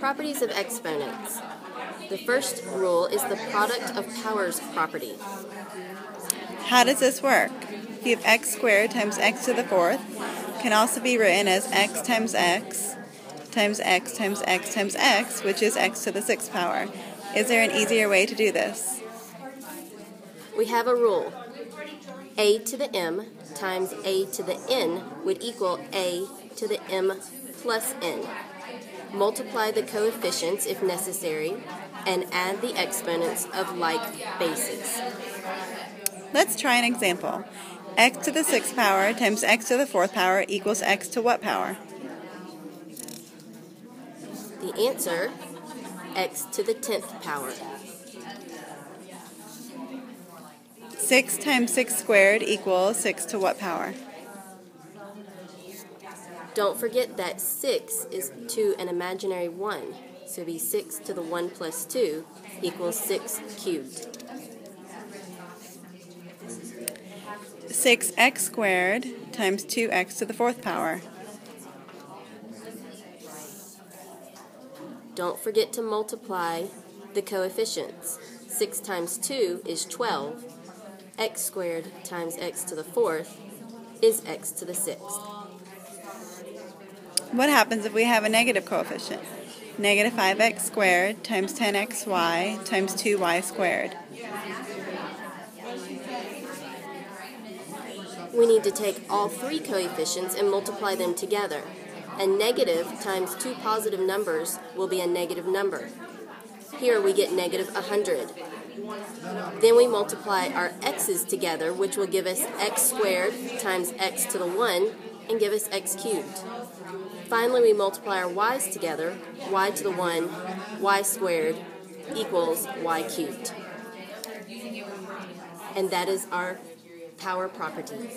Properties of exponents. The first rule is the product of powers property. How does this work? We have x squared times x to the fourth can also be written as x times x times x times x times x, which is x to the sixth power. Is there an easier way to do this? We have a rule. a to the m times a to the n would equal a to the m plus n. Multiply the coefficients if necessary, and add the exponents of like bases. Let's try an example. x to the sixth power times x to the fourth power equals x to what power? The answer, x to the tenth power. 6 times 6 squared equals 6 to what power? Don't forget that 6 is to an imaginary 1, so be 6 to the 1 plus 2 equals 6 cubed. 6x squared times 2x to the fourth power. Don't forget to multiply the coefficients. 6 times 2 is 12. x squared times x to the fourth is x to the sixth. What happens if we have a negative coefficient? Negative 5x squared times 10xy times 2y squared. We need to take all three coefficients and multiply them together. A negative times two positive numbers will be a negative number. Here we get negative 100. Then we multiply our x's together, which will give us x squared times x to the 1 and give us x cubed. Finally, we multiply our y's together, y to the 1, y squared equals y cubed. And that is our power property.